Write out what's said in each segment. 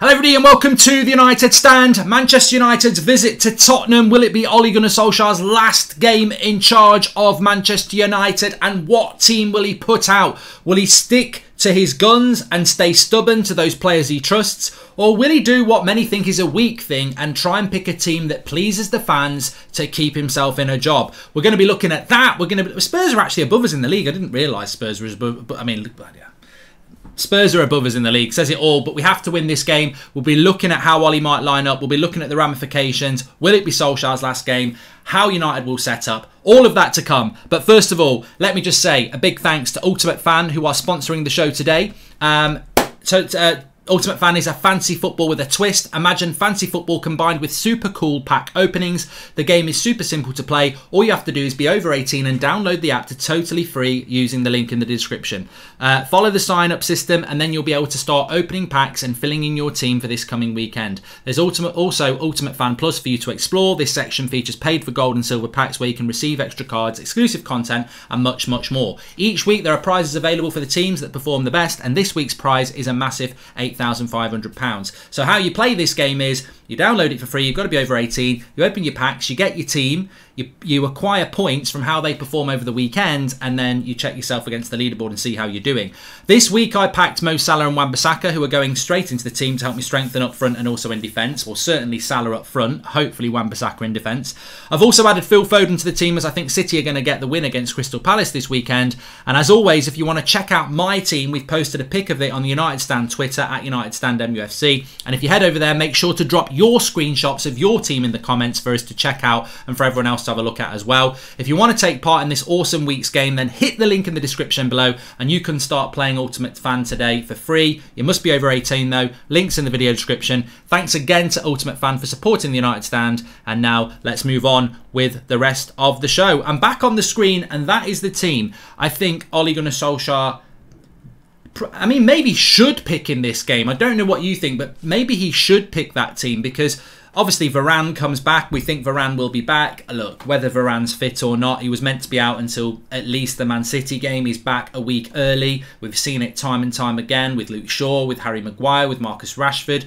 Hello everybody and welcome to the United Stand. Manchester United's visit to Tottenham. Will it be Ole Gunnar Solskjaer's last game in charge of Manchester United? And what team will he put out? Will he stick to his guns and stay stubborn to those players he trusts? Or will he do what many think is a weak thing and try and pick a team that pleases the fans to keep himself in a job? We're going to be looking at that. We're going to Spurs are actually above us in the league. I didn't realise Spurs were above, but I mean, yeah. Spurs are above us in the league, says it all, but we have to win this game. We'll be looking at how Ollie might line up. We'll be looking at the ramifications. Will it be Solskjaer's last game? How United will set up. All of that to come. But first of all, let me just say a big thanks to Ultimate Fan who are sponsoring the show today. Um, so, uh, Ultimate Fan is a fancy football with a twist. Imagine fancy football combined with super cool pack openings. The game is super simple to play. All you have to do is be over 18 and download the app to totally free using the link in the description. Uh, follow the sign up system and then you'll be able to start opening packs and filling in your team for this coming weekend. There's Ultimate, also Ultimate Fan Plus for you to explore. This section features paid for gold and silver packs where you can receive extra cards, exclusive content, and much, much more. Each week there are prizes available for the teams that perform the best, and this week's prize is a massive 8 £8,500. So how you play this game is you download it for free, you've got to be over 18, you open your packs, you get your team, you, you acquire points from how they perform over the weekend, and then you check yourself against the leaderboard and see how you're doing. This week I packed Mo Salah and Wan-Bissaka, who are going straight into the team to help me strengthen up front and also in defence. Well, certainly Salah up front, hopefully Wan-Bissaka in defence. I've also added Phil Foden to the team as I think City are going to get the win against Crystal Palace this weekend. And as always, if you want to check out my team, we've posted a pic of it on the United Stand Twitter at United Stand MUFC. And if you head over there, make sure to drop your screenshots of your team in the comments for us to check out and for everyone else to have a look at as well. If you want to take part in this awesome week's game, then hit the link in the description below and you can start playing Ultimate Fan today for free. You must be over 18 though. Links in the video description. Thanks again to Ultimate Fan for supporting the United Stand. And now let's move on with the rest of the show. I'm back on the screen and that is the team. I think Ole Gunnar Solskjaer I mean, maybe should pick in this game. I don't know what you think, but maybe he should pick that team because obviously Varane comes back. We think Varane will be back. Look, whether Varane's fit or not, he was meant to be out until at least the Man City game. He's back a week early. We've seen it time and time again with Luke Shaw, with Harry Maguire, with Marcus Rashford.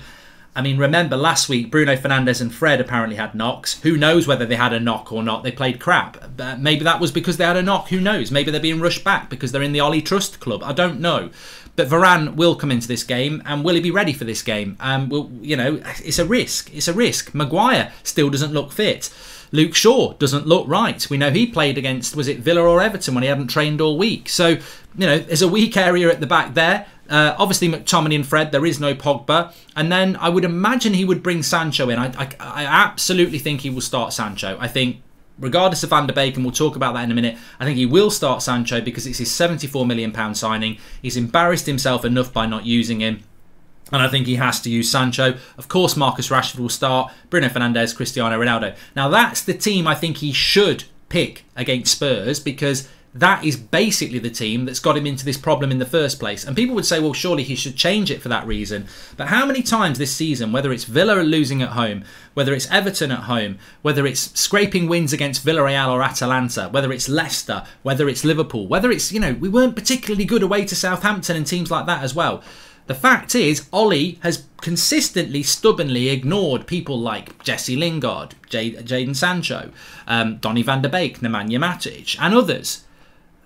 I mean, remember last week Bruno Fernandes and Fred apparently had knocks. Who knows whether they had a knock or not? They played crap. Uh, maybe that was because they had a knock. Who knows? Maybe they're being rushed back because they're in the Ollie Trust Club. I don't know. But Varane will come into this game, and will he be ready for this game? Um, well, you know, it's a risk. It's a risk. Maguire still doesn't look fit. Luke Shaw doesn't look right. We know he played against was it Villa or Everton when he hadn't trained all week. So you know, there's a weak area at the back there. Uh, obviously, McTominay and Fred, there is no Pogba. And then I would imagine he would bring Sancho in. I, I, I absolutely think he will start Sancho. I think regardless of Van der Beek, and we'll talk about that in a minute, I think he will start Sancho because it's his £74 million signing. He's embarrassed himself enough by not using him. And I think he has to use Sancho. Of course, Marcus Rashford will start. Bruno Fernandes, Cristiano Ronaldo. Now, that's the team I think he should pick against Spurs because that is basically the team that's got him into this problem in the first place. And people would say, well, surely he should change it for that reason. But how many times this season, whether it's Villa losing at home, whether it's Everton at home, whether it's scraping wins against Villarreal or Atalanta, whether it's Leicester, whether it's Liverpool, whether it's, you know, we weren't particularly good away to Southampton and teams like that as well. The fact is, Ollie has consistently, stubbornly ignored people like Jesse Lingard, Jadon Sancho, um, Donny van der Beek, Nemanja Matic, and others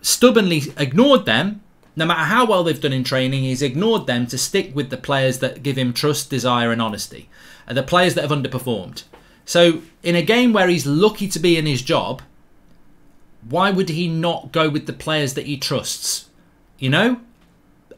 stubbornly ignored them. No matter how well they've done in training, he's ignored them to stick with the players that give him trust, desire, and honesty. Uh, the players that have underperformed. So, in a game where he's lucky to be in his job, why would he not go with the players that he trusts? You know?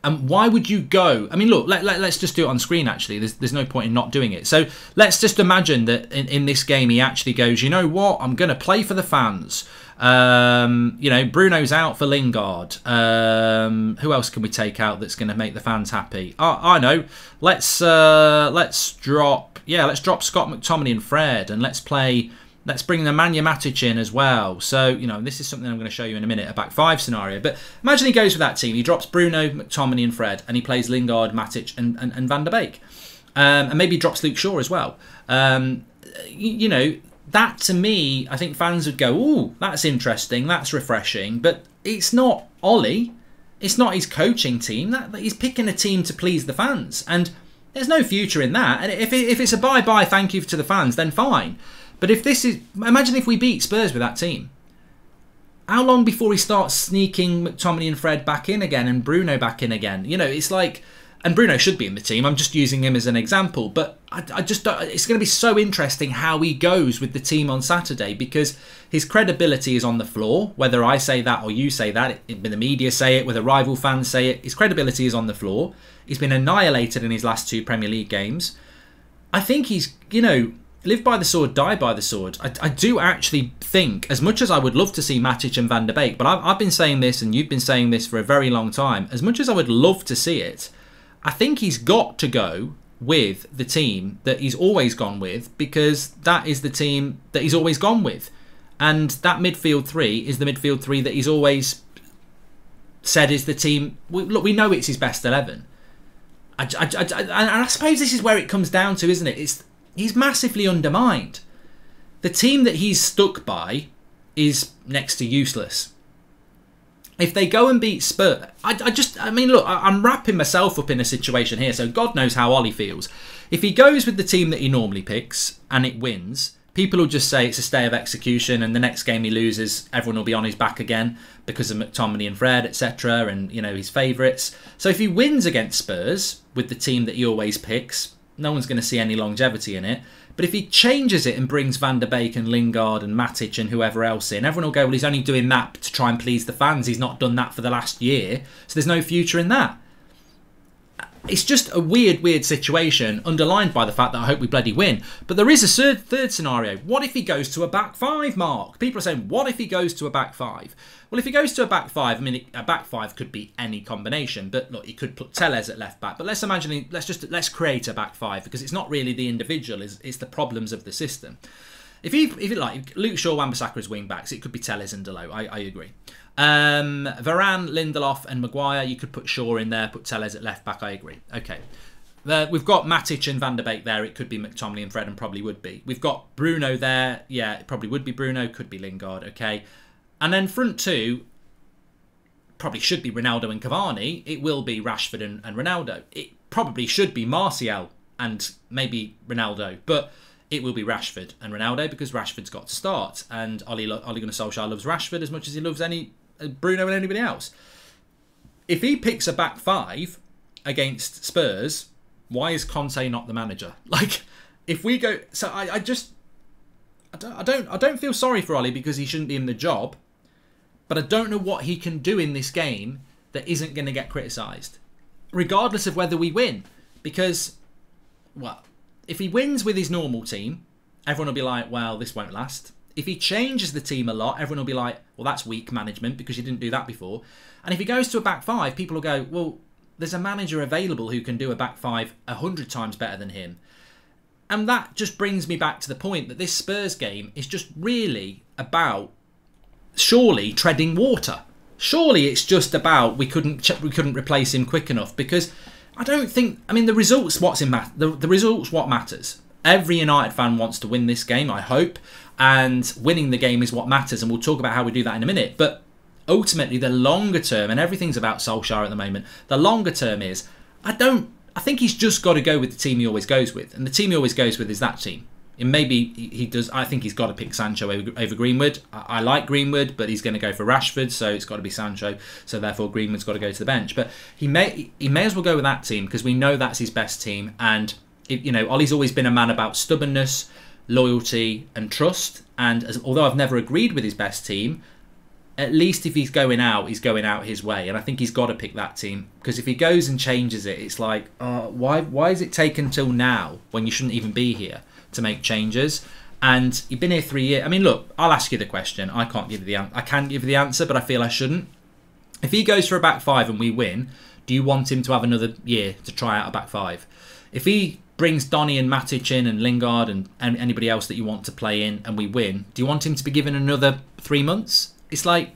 And why would you go? I mean, look, let, let, us just do it on screen, actually. There's, there's no point in not doing it. So let's just imagine that in, in this game, he actually goes, you know what? I'm going to play for the fans. Um, you know, Bruno's out for Lingard. Um, who else can we take out that's going to make the fans happy? I know. Let's uh, let's drop. Yeah, let's drop Scott McTominay and Fred, and let's play. Let's bring Nemanja Matic in as well. So, you know, this is something I'm going to show you in a minute, a back five scenario. But imagine he goes with that team. He drops Bruno, McTominay and Fred, and he plays Lingard, Matic and, and, and Van der Beek. Um, and maybe drops Luke Shaw as well. Um, you, you know, that to me, I think fans would go, "Oh, that's interesting, that's refreshing." But it's not Ollie. It's not his coaching team. That he's picking a team to please the fans. And There's no future in that. And if, if it's a bye bye, thank you to the fans, then fine. But if this is, imagine if we beat Spurs with that team. How long before he starts sneaking McTominay and Fred back in again and Bruno back in again? You know, it's like, and Bruno should be in the team. I'm just using him as an example, but I, I just it's going to be so interesting how he goes with the team on Saturday because his credibility is on the floor. Whether I say that or you say that, when the media say it, whether rival fans say it, his credibility is on the floor. He's been annihilated in his last two Premier League games. I think he's, you know, live by the sword, die by the sword. I, I, do actually think, as much as I would love to see Matic and Van der Beek, but I've, I've, been saying this and you've been saying this for a very long time, as much as I would love to see it, I think he's got to go with the team that he's always gone with because that is the team that he's always gone with. And that midfield three is the midfield three that he's always said is the team. We, look, we know it's his best 11. I, I, I, and I suppose this is where it comes down to, isn't it? It's he's massively undermined. The team that he's stuck by is next to useless. If they go and beat Spurs, I, I just, I mean, look, I, I'm wrapping myself up in a situation here, so God knows how Ollie feels. If he goes with the team that he normally picks and it wins, people will just say it's a stay of execution, and the next game he loses, everyone will be on his back again because of McTominay and Fred, etc., and you know his favourites. So if he wins against Spurs with the team that he always picks, no one's going to see any longevity in it. But if he changes it and brings Van der Beek and Lingard and Matic and whoever else in, everyone will go, well, he's only doing that to try and please the fans. He's not done that for the last year. So there's no future in that it's just a weird, weird situation, underlined by the fact that I hope we bloody win. But there is a third, third scenario. What if he goes to a back five, Mark? People are saying, what if he goes to a back five? Well, if he goes to a back five, I mean, a back five could be any combination. But look, he could put Telles at left back. But let's imagine, let's just let's create a back five because it's not really the individual; it's, it's the problems of the system. If he, if you like, Luke Shaw, Wan-Bissaka as wing backs, it could be Telles and Dalot. I, I agree. Um, Varane, Lindelof, and Maguire. You could put Shaw in there, put Telles at left back. I agree. Okay. we've got Matic and Van der Beek there. It could be McTominay and Fred, and probably would be. We've got Bruno there. Yeah, it probably would be Bruno. Could be Lingard. Okay. And then front two, probably should be Ronaldo and Cavani. It will be Rashford and, and Ronaldo. It probably should be Martial and maybe Ronaldo. But it will be Rashford and Ronaldo because Rashford's got to start. And Ole, Ole Gunnar Solskjaer loves Rashford as much as he loves any uh, Bruno and anybody else. If he picks a back five against Spurs, why is Conte not the manager? Like, if we go, so I, I just, I don't, I don't, I don't feel sorry for Ollie because he shouldn't be in the job, but I don't know what he can do in this game that isn't going to get criticised, regardless of whether we win, because, well, if he wins with his normal team, everyone will be like, well, this won't last. If he changes the team a lot, everyone will be like, well, that's weak management because you didn't do that before. And if he goes to a back five, people will go, well, there's a manager available who can do a back five a hundred times better than him. And that just brings me back to the point that this Spurs game is just really about surely treading water. Surely it's just about we couldn't we couldn't replace him quick enough because I don't think I mean the results what's in the, the results what matters. Every United fan wants to win this game, I hope and winning the game is what matters. And we'll talk about how we do that in a minute. But ultimately, the longer term, and everything's about Solskjaer at the moment, the longer term is I don't. I think he's just got to go with the team he always goes with, and the team he always goes with is that team. And maybe he does. I think he's got to pick Sancho over, Greenwood. I, I, like Greenwood, but he's going to go for Rashford, so it's got to be Sancho. So therefore, Greenwood's got to go to the bench. But he may he may as well go with that team because we know that's his best team. And you know, Ollie's always been a man about stubbornness loyalty, and trust. And as, although I've never agreed with his best team, at least if he's going out, he's going out his way. And I think he's got to pick that team because if he goes and changes it, it's like, uh, why? Why is it taken till now when you shouldn't even be here to make changes? And you've been here three years. I mean, look, I'll ask you the question. I can't give you the an- I can give you the answer, but I feel I shouldn't. If he goes for a back five and we win, do you want him to have another year to try out a back five? If he brings Donny and Matic in and Lingard and, and anybody else that you want to play in and we win, do you want him to be given another three months? It's like,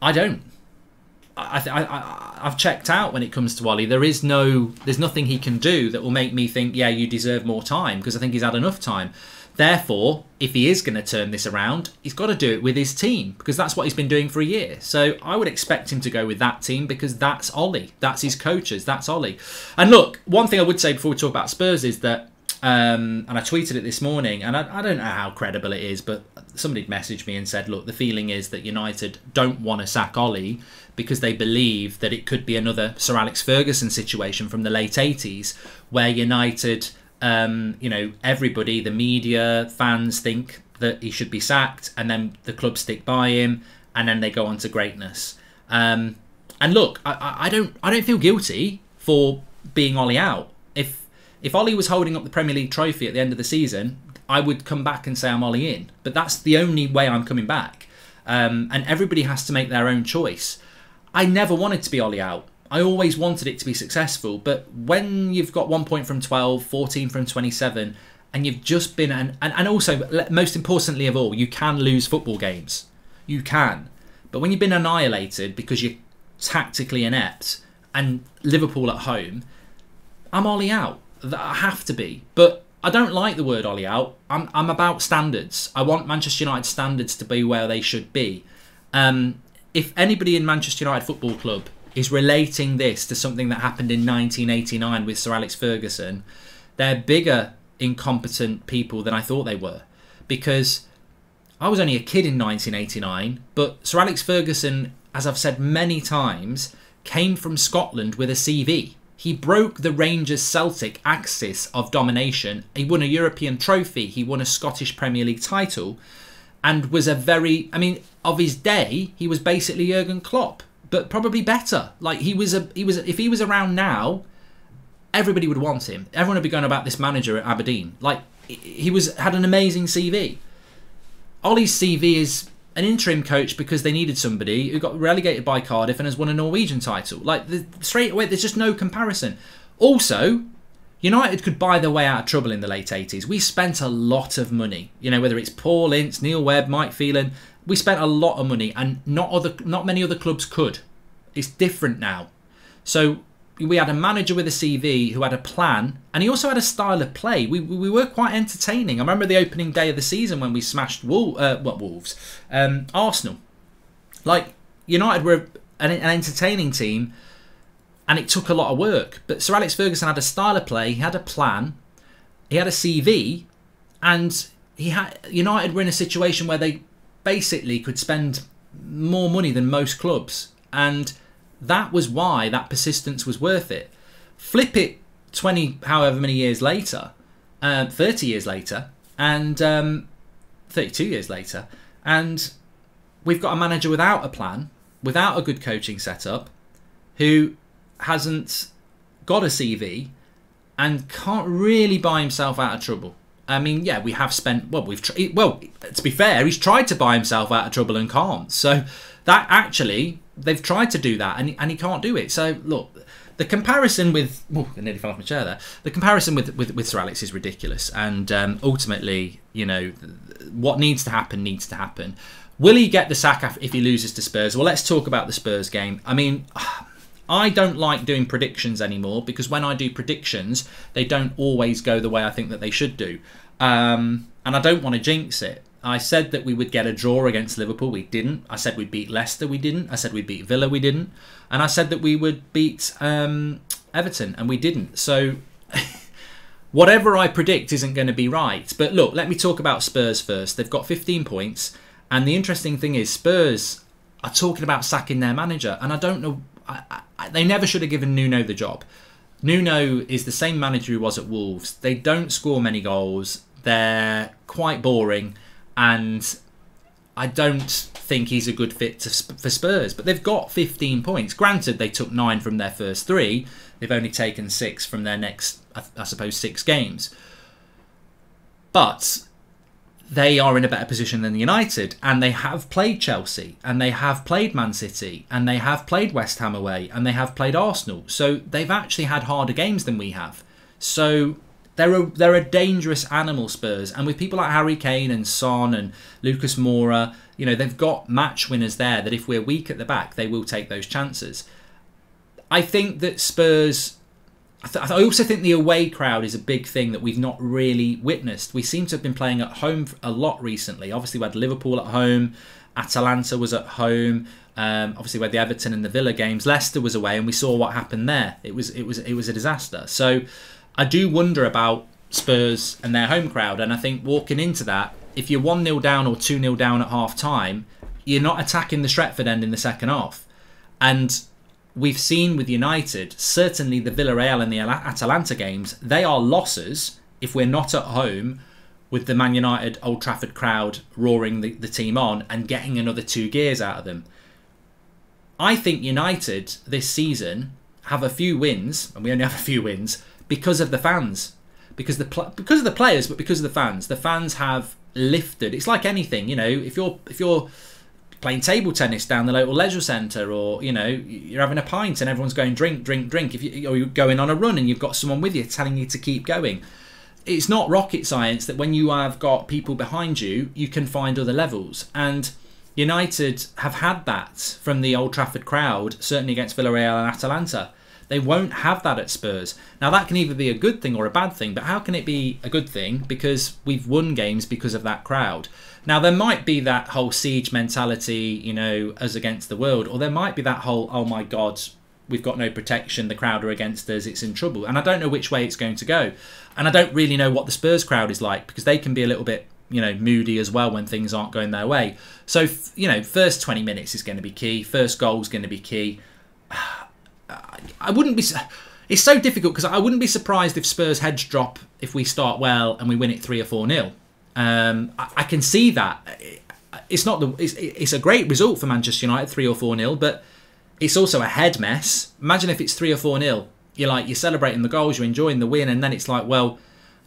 I don't. I, I, I, I've checked out when it comes to Ollie. There is no, there's nothing he can do that will make me think, yeah, you deserve more time because I think he's had enough time. Therefore, if he is going to turn this around, he's got to do it with his team because that's what he's been doing for a year. So I would expect him to go with that team because that's Ollie. That's his coaches. That's Ollie. And look, one thing I would say before we talk about Spurs is that, um, and I tweeted it this morning, and I, I don't know how credible it is, but somebody messaged me and said, look, the feeling is that United don't want to sack Ollie because they believe that it could be another Sir Alex Ferguson situation from the late 80s where United um, you know, everybody, the media, fans think that he should be sacked, and then the club stick by him, and then they go on to greatness. Um, and look, I, I don't, I don't feel guilty for being Ollie out. If if Ollie was holding up the Premier League trophy at the end of the season, I would come back and say I'm Ollie in. But that's the only way I'm coming back. Um, and everybody has to make their own choice. I never wanted to be Ollie out. I always wanted it to be successful, but when you've got one point from 12, 14 from 27, and you've just been, and, and, and also, most importantly of all, you can lose football games. You can. But when you've been annihilated because you're tactically inept, and Liverpool at home, I'm Ollie out. I have to be. But I don't like the word Ollie out. I'm, I'm about standards. I want Manchester United standards to be where they should be. Um, if anybody in Manchester United Football Club is relating this to something that happened in 1989 with Sir Alex Ferguson, they're bigger incompetent people than I thought they were. Because I was only a kid in 1989, but Sir Alex Ferguson, as I've said many times, came from Scotland with a CV. He broke the Rangers Celtic axis of domination. He won a European trophy, he won a Scottish Premier League title, and was a very, I mean, of his day, he was basically Jurgen Klopp but probably better. Like he was a he was if he was around now, everybody would want him. Everyone would be going about this manager at Aberdeen. Like he was had an amazing CV. Ollie's CV is an interim coach because they needed somebody who got relegated by Cardiff and has won a Norwegian title. Like the, straight away, there's just no comparison. Also, United could buy their way out of trouble in the late 80s. We spent a lot of money. You know, whether it's Paul Ince, Neil Webb, Mike Phelan, we spent a lot of money, and not other, not many other clubs could. It's different now. So we had a manager with a CV who had a plan, and he also had a style of play. We, we were quite entertaining. I remember the opening day of the season when we smashed Wol- uh, what Wolves, um, Arsenal. Like United were an, an entertaining team, and it took a lot of work. But Sir Alex Ferguson had a style of play. He had a plan. He had a CV, and he had United were in a situation where they basically could spend more money than most clubs. And that was why that persistence was worth it. Flip it 20, however many years later, uh, 30 years later, and um, 32 years later, and we've got a manager without a plan, without a good coaching setup, who hasn't got a CV and can't really buy himself out of trouble. I mean, yeah, we have spent. Well, we've tr- well. To be fair, he's tried to buy himself out of trouble and can't. So that actually, they've tried to do that, and and he can't do it. So look, the comparison with oh, I nearly fell off my chair there. The comparison with with, with Sir Alex is ridiculous, and um, ultimately, you know, what needs to happen needs to happen. Will he get the sack if he loses to Spurs? Well, let's talk about the Spurs game. I mean. I don't like doing predictions anymore because when I do predictions, they don't always go the way I think that they should do. Um, and I don't want to jinx it. I said that we would get a draw against Liverpool. We didn't. I said we'd beat Leicester. We didn't. I said we'd beat Villa. We didn't. And I said that we would beat um, Everton, and we didn't. So whatever I predict isn't going to be right. But look, let me talk about Spurs first. They've got 15 points, and the interesting thing is Spurs are talking about sacking their manager, and I don't know I, I, they never should have given Nuno the job. Nuno is the same manager who was at Wolves. They don't score many goals. They're quite boring, and I don't think he's a good fit to, for Spurs. But they've got 15 points. Granted, they took nine from their first three. They've only taken six from their next, I, I suppose, six games. But they are in a better position than United, and they have played Chelsea, and they have played Man City, and they have played West Ham away, and they have played Arsenal. So they've actually had harder games than we have. So they're a, they're a dangerous animal, Spurs, and with people like Harry Kane and Son and Lucas Moura, you know they've got match winners there. That if we're weak at the back, they will take those chances. I think that Spurs I, th- I also think the away crowd is a big thing that we've not really witnessed. We seem to have been playing at home a lot recently. Obviously, we had Liverpool at home, Atalanta was at home. Um, obviously, we had the Everton and the Villa games. Leicester was away, and we saw what happened there. It was it was it was a disaster. So, I do wonder about Spurs and their home crowd. And I think walking into that, if you're one 0 down or two 0 down at half time, you're not attacking the Stretford end in the second half. And we've seen with United, certainly the Villarreal and the Atalanta games, they are losses if we're not at home with the Man United Old Trafford crowd roaring the, the team on and getting another two gears out of them. I think United this season have a few wins, and we only have a few wins, because of the fans. Because the because of the players, but because of the fans. The fans have lifted. It's like anything, you know, if you're if you're playing table tennis down the local leisure centre, or you know you're having a pint and everyone's going drink, drink, drink. If you or you're going on a run and you've got someone with you telling you to keep going, it's not rocket science that when you have got people behind you, you can find other levels. And United have had that from the Old Trafford crowd, certainly against Villarreal and Atalanta. They won't have that at Spurs. Now, that can either be a good thing or a bad thing, but how can it be a good thing? Because we've won games because of that crowd. Now, there might be that whole siege mentality, you know, as against the world, or there might be that whole, oh my God, we've got no protection, the crowd are against us, it's in trouble. And I don't know which way it's going to go. And I don't really know what the Spurs crowd is like because they can be a little bit, you know, moody as well when things aren't going their way. So, you know, first 20 minutes is going to be key, first goal is going to be key. I wouldn't be. It's so difficult because I wouldn't be surprised if Spurs heads drop if we start well and we win it three or four nil. Um, I, I, can see that. It's not the. It's, it's a great result for Manchester United, three or four nil, but it's also a head mess. Imagine if it's three or four nil. You're like you're celebrating the goals, you're enjoying the win, and then it's like, well,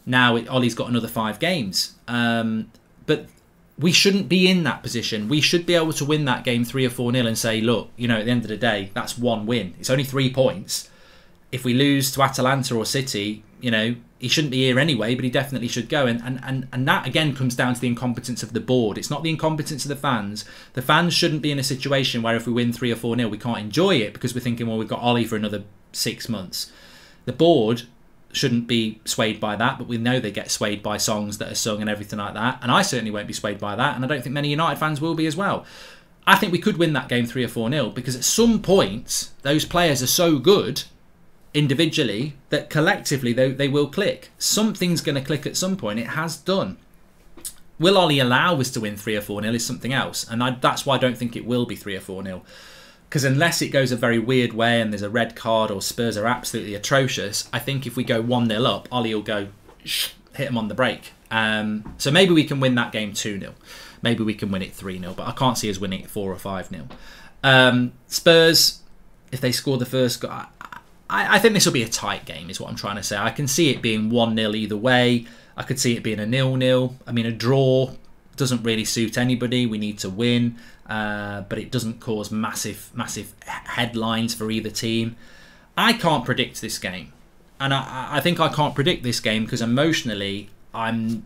now it, Ollie's got another five games. Um, but we shouldn't be in that position. We should be able to win that game three or four nil and say, look, you know, at the end of the day, that's one win. It's only three points. If we lose to Atalanta or City, you know, he shouldn't be here anyway, but he definitely should go. And, and, and, and that again comes down to the incompetence of the board. It's not the incompetence of the fans. The fans shouldn't be in a situation where if we win three or four nil, we can't enjoy it because we're thinking, well, we've got Ollie for another six months. The board shouldn't be swayed by that, but we know they get swayed by songs that are sung and everything like that. And I certainly won't be swayed by that, and I don't think many United fans will be as well. I think we could win that game 3 or 4 nil because at some point, those players are so good individually that collectively they, they will click. Something's going to click at some point. It has done. Will Ollie allow us to win 3 or 4 nil is something else, and I, that's why I don't think it will be 3 or 4 nil because unless it goes a very weird way and there's a red card or Spurs are absolutely atrocious, I think if we go 1 0 up, Ollie will go hit him on the break. Um, so maybe we can win that game 2 0. Maybe we can win it 3 0, but I can't see us winning it 4 or 5 0. Um, Spurs, if they score the first goal, I, I think this will be a tight game, is what I'm trying to say. I can see it being 1 0 either way. I could see it being a nil nil. I mean, a draw doesn't really suit anybody. We need to win. Uh, but it doesn't cause massive, massive headlines for either team. I can't predict this game, and I, I think I can't predict this game because emotionally, I'm,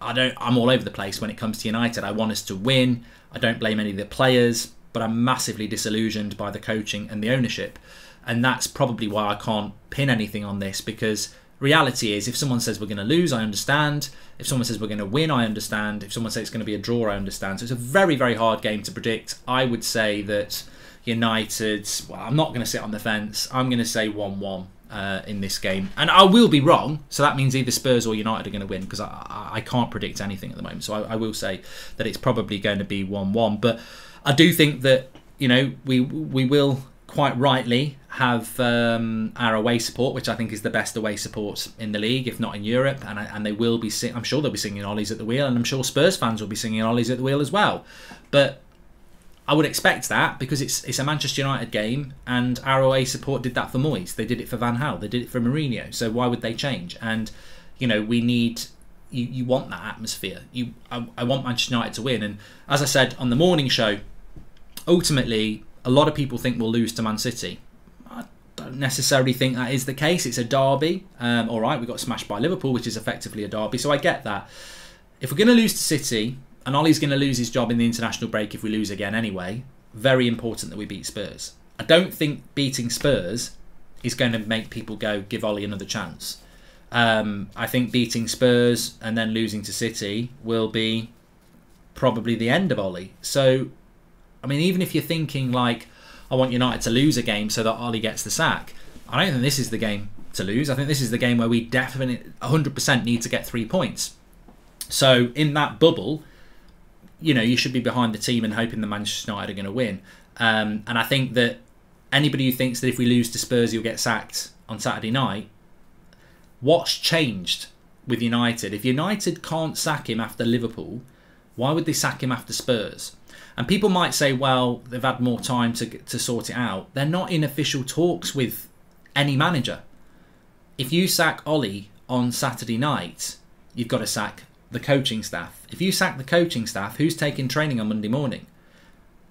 I don't, I'm all over the place when it comes to United. I want us to win. I don't blame any of the players, but I'm massively disillusioned by the coaching and the ownership, and that's probably why I can't pin anything on this because reality is if someone says we're going to lose i understand. If someone says we're going to win i understand. If someone says it's going to be a draw i understand. So it's a very very hard game to predict. I would say that united well i'm not going to sit on the fence. I'm going to say 1-1 uh, in this game. And i will be wrong so that means either spurs or united are going to win because I, I, I, can't predict anything at the moment. So I, I will say that it's probably going to be 1-1 but i do think that you know we we will quite rightly have um, our away support, which I think is the best away support in the league, if not in Europe. And, I, and they will be, sing- I'm sure they'll be singing Ollie's at the wheel, and I'm sure Spurs fans will be singing Ollie's at the wheel as well. But I would expect that because it's it's a Manchester United game, and our away support did that for Moyes. They did it for Van Gaal. They did it for Mourinho. So why would they change? And you know we need. You, you want that atmosphere. You, I, I want Manchester United to win. And as I said on the morning show, ultimately a lot of people think we'll lose to Man City. I don't necessarily think that is the case. It's a derby. Um, all right, we got smashed by Liverpool, which is effectively a derby, so I get that. If we're going to lose to City, and Ollie's going to lose his job in the international break if we lose again anyway, very important that we beat Spurs. I don't think beating Spurs is going to make people go give Ollie another chance. Um, I think beating Spurs and then losing to City will be probably the end of Ollie. So, I mean, even if you're thinking like, I want United to lose a game so that Ollie gets the sack, I don't think this is the game to lose. I think this is the game where we definitely 100% need to get three points. So, in that bubble, you know, you should be behind the team and hoping the Manchester United are going to win. Um, and I think that anybody who thinks that if we lose to Spurs, you'll get sacked on Saturday night, what's changed with United? If United can't sack him after Liverpool, why would they sack him after Spurs? And people might say, well, they've had more time to, to sort it out. They're not in official talks with any manager. If you sack Ollie on Saturday night, you've got to sack the coaching staff. If you sack the coaching staff, who's taking training on Monday morning?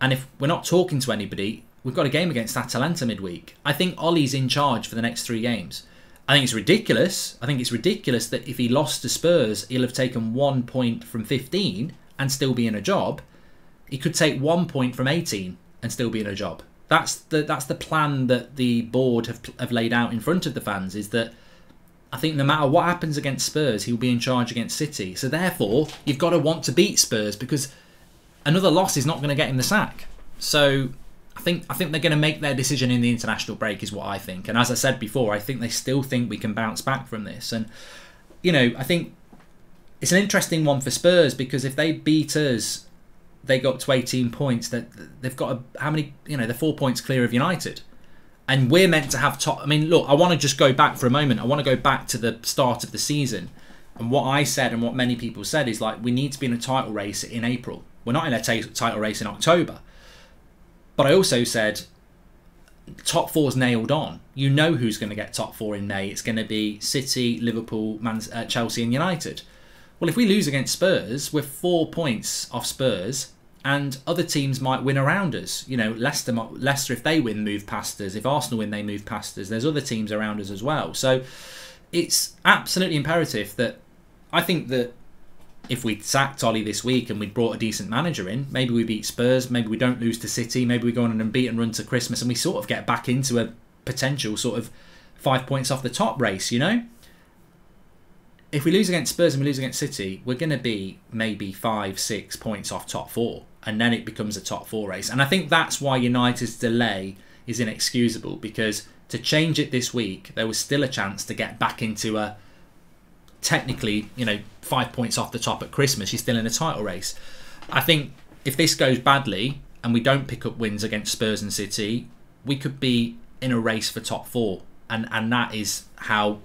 And if we're not talking to anybody, we've got a game against Atalanta midweek. I think Ollie's in charge for the next three games. I think it's ridiculous. I think it's ridiculous that if he lost to Spurs, he'll have taken one point from 15 and still be in a job. He could take one point from 18 and still be in a job. That's the that's the plan that the board have have laid out in front of the fans. Is that I think no matter what happens against Spurs, he'll be in charge against City. So therefore, you've got to want to beat Spurs because another loss is not going to get him the sack. So I think I think they're going to make their decision in the international break is what I think. And as I said before, I think they still think we can bounce back from this. And you know, I think it's an interesting one for Spurs because if they beat us, they got up to 18 points. That they've got a, how many? You know, they're four points clear of United, and we're meant to have top. I mean, look, I want to just go back for a moment. I want to go back to the start of the season, and what I said and what many people said is like we need to be in a title race in April. We're not in a title race in October. But I also said top four's nailed on. You know who's going to get top four in May. It's going to be City, Liverpool, Man- uh, Chelsea, and United. Well, if we lose against Spurs, we're four points off Spurs, and other teams might win around us. You know, Leicester, Leicester, if they win, move past us. If Arsenal win, they move past us. There's other teams around us as well. So it's absolutely imperative that I think that if we sacked Ollie this week and we'd brought a decent manager in, maybe we beat Spurs, maybe we don't lose to City, maybe we go on an unbeaten run to Christmas and we sort of get back into a potential sort of five points off the top race, you know? If we lose against Spurs and we lose against City, we're going to be maybe five, six points off top four, and then it becomes a top four race. And I think that's why United's delay is inexcusable because to change it this week, there was still a chance to get back into a technically, you know, five points off the top at Christmas, you're still in a title race. I think if this goes badly and we don't pick up wins against Spurs and City, we could be in a race for top four, and and that is how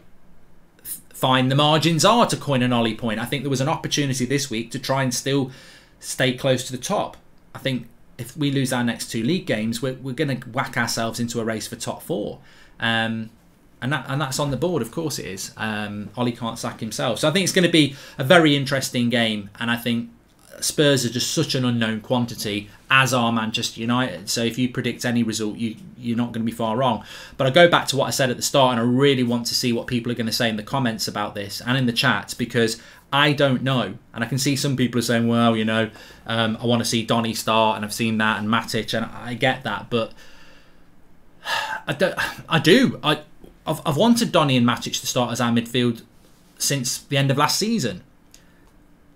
fine the margins are to coin an Ollie point. I think there was an opportunity this week to try and still stay close to the top. I think if we lose our next two league games, we're, we're going to whack ourselves into a race for top four. Um, and that and that's on the board. Of course, it is. Um, Ollie can't sack himself, so I think it's going to be a very interesting game. And I think Spurs are just such an unknown quantity, as are Manchester United. So if you predict any result, you you're not going to be far wrong. But I go back to what I said at the start, and I really want to see what people are going to say in the comments about this and in the chat because I don't know. And I can see some people are saying, well, you know, um, I want to see Donny start, and I've seen that, and Matic, and I get that, but. I don't. I do. I I've, I've wanted Donny and Matic to start as our midfield since the end of last season.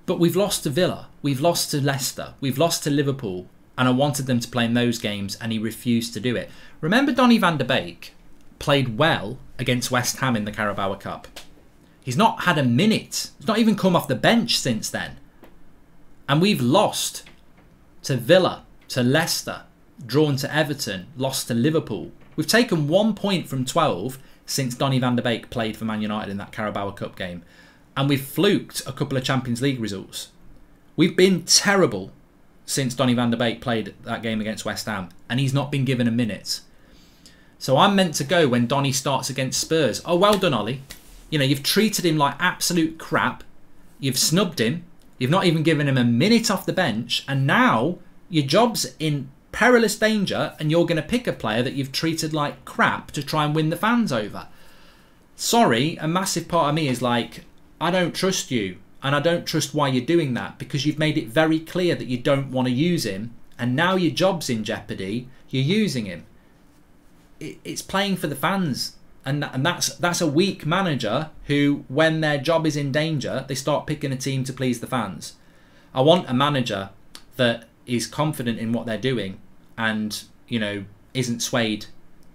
But we've lost to Villa, we've lost to Leicester, we've lost to Liverpool, and I wanted them to play in those games, and he refused to do it. Remember, Donny van der Beek played well against West Ham in the Carabao Cup. He's not had a minute, he's not even come off the bench since then. And we've lost to Villa, to Leicester, drawn to Everton, lost to Liverpool. We've taken one point from 12 since Donny van der Beek played for Man United in that Carabao Cup game. And we've fluked a couple of Champions League results. We've been terrible since Donny van der Beek played that game against West Ham, and he's not been given a minute. So I'm meant to go when Donny starts against Spurs. Oh, well done, Ollie. You know, you've treated him like absolute crap. You've snubbed him. You've not even given him a minute off the bench. And now your job's in perilous danger and you're going to pick a player that you've treated like crap to try and win the fans over. Sorry, a massive part of me is like, I don't trust you. And I don't trust why you're doing that because you've made it very clear that you don't want to use him. And now your job's in jeopardy, you're using him. it's playing for the fans. And, and that's that's a weak manager who, when their job is in danger, they start picking a team to please the fans. I want a manager that is confident in what they're doing and you know isn't swayed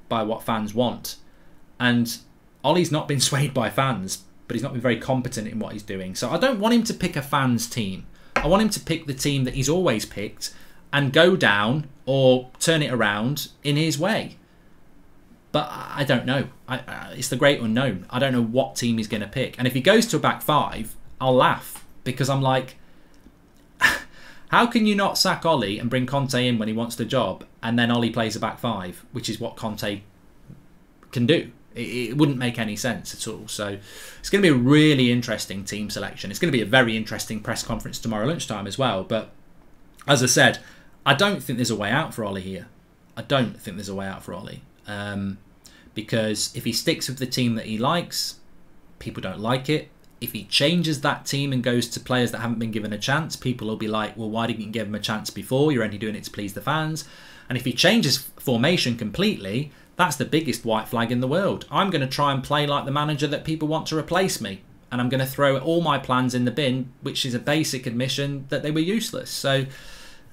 by what fans want. And Ollie's not been swayed by fans, but he's not been very competent in what he's doing. So I don't want him to pick a fans team. I want him to pick the team that he's always picked and go down or turn it around in his way. But I don't know. I, it's the great unknown. I don't know what team he's going to pick. And if he goes to a back five, I'll laugh because I'm like, how can you not sack Ollie and bring Conte in when he wants the job, and then Ollie plays a back five, which is what Conte can do? It, it wouldn't make any sense at all. So it's going to be a really interesting team selection. It's going to be a very interesting press conference tomorrow lunchtime as well. But as I said, I don't think there's a way out for Ollie here. I don't think there's a way out for Ollie. Um, because if he sticks with the team that he likes, people don't like it. If he changes that team and goes to players that haven't been given a chance, people will be like, well, why didn't you give him a chance before? You're only doing it to please the fans. And if he changes formation completely, that's the biggest white flag in the world. I'm going to try and play like the manager that people want to replace me. And I'm going to throw all my plans in the bin, which is a basic admission that they were useless. So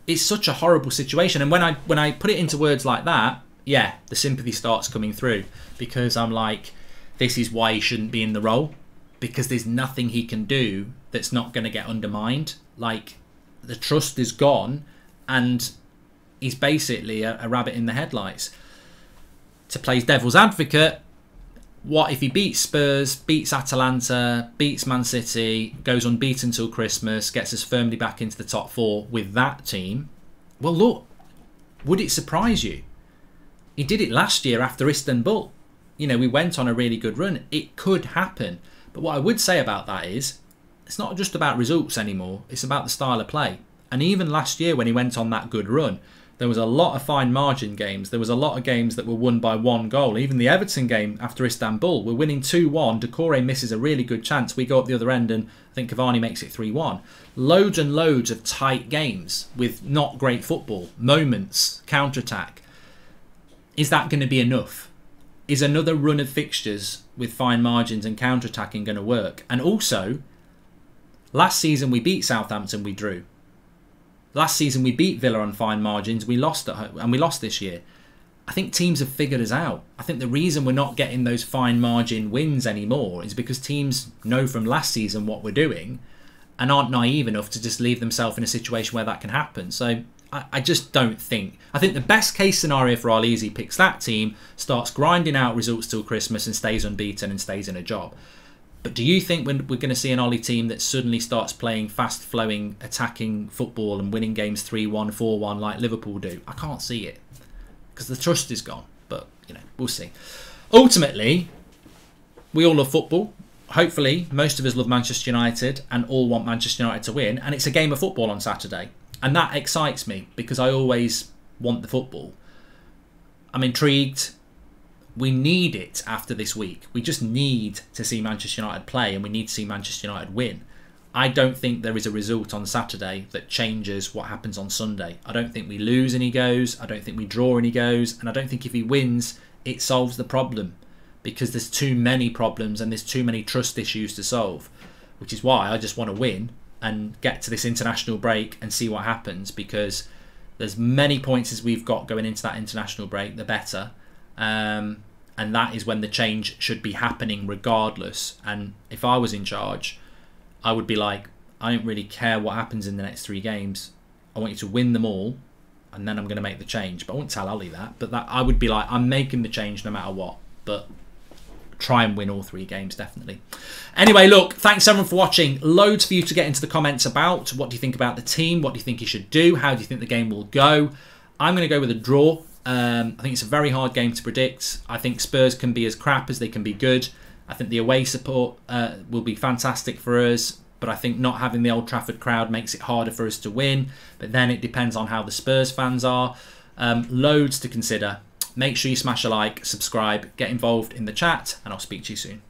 it's such a horrible situation. And when I when I put it into words like that, yeah, the sympathy starts coming through because I'm like, this is why he shouldn't be in the role because there's nothing he can do that's not going to get undermined. Like the trust is gone, and he's basically a, a rabbit in the headlights to play devil's advocate, what if he beats Spurs, beats Atalanta, beats Man City, goes unbeaten till Christmas, gets us firmly back into the top four with that team? Well, look, would it surprise you? He did it last year after Istanbul. You know, we went on a really good run. It could happen. But what I would say about that is, it's not just about results anymore, it's about the style of play. And even last year, when he went on that good run, there was a lot of fine margin games. There was a lot of games that were won by one goal. Even the Everton game after Istanbul, we're winning 2 1. Doucouré misses a really good chance. We go up the other end, and I think Cavani makes it 3 1. Loads and loads of tight games with not great football, moments, counter attack. Is that going to be enough? Is another run of fixtures with fine margins and counter attacking going to work? And also, last season we beat Southampton, we drew. Last season we beat Villa on fine margins. We lost at home, and we lost this year. I think teams have figured us out. I think the reason we're not getting those fine margin wins anymore is because teams know from last season what we're doing and aren't naive enough to just leave themselves in a situation where that can happen. So I, I just don't think. I think the best case scenario for he picks that team, starts grinding out results till Christmas, and stays unbeaten and stays in a job. But do you think when we're going to see an Ollie team that suddenly starts playing fast flowing, attacking football and winning games 3 1, 4 1 like Liverpool do? I can't see it because the trust is gone. But, you know, we'll see. Ultimately, we all love football. Hopefully, most of us love Manchester United and all want Manchester United to win. And it's a game of football on Saturday. And that excites me because I always want the football. I'm intrigued we need it after this week. We just need to see Manchester United play and we need to see Manchester United win. I don't think there is a result on Saturday that changes what happens on Sunday. I don't think we lose and he goes. I don't think we draw and he goes. And I don't think if he wins, it solves the problem because there's too many problems and there's too many trust issues to solve. Which is why I just want to win and get to this international break and see what happens because there's many points as we've got going into that international break, the better. Um, and that is when the change should be happening regardless. And if I was in charge, I would be like, I don't really care what happens in the next three games. I want you to win them all, and then I'm going to make the change. But I won't tell Ali that. But that I would be like, I'm making the change no matter what. But try and win all three games, definitely. Anyway, look, thanks everyone for watching. Loads for you to get into the comments about. What do you think about the team? What do you think you should do? How do you think the game will go? I'm going to go with a draw. Um, I think it's a very hard game to predict. I think Spurs can be as crap as they can be good. I think the away support uh, will be fantastic for us, but I think not having the Old Trafford crowd makes it harder for us to win. But then it depends on how the Spurs fans are. Um, loads to consider. Make sure you smash a like, subscribe, get involved in the chat, and I'll speak to you soon.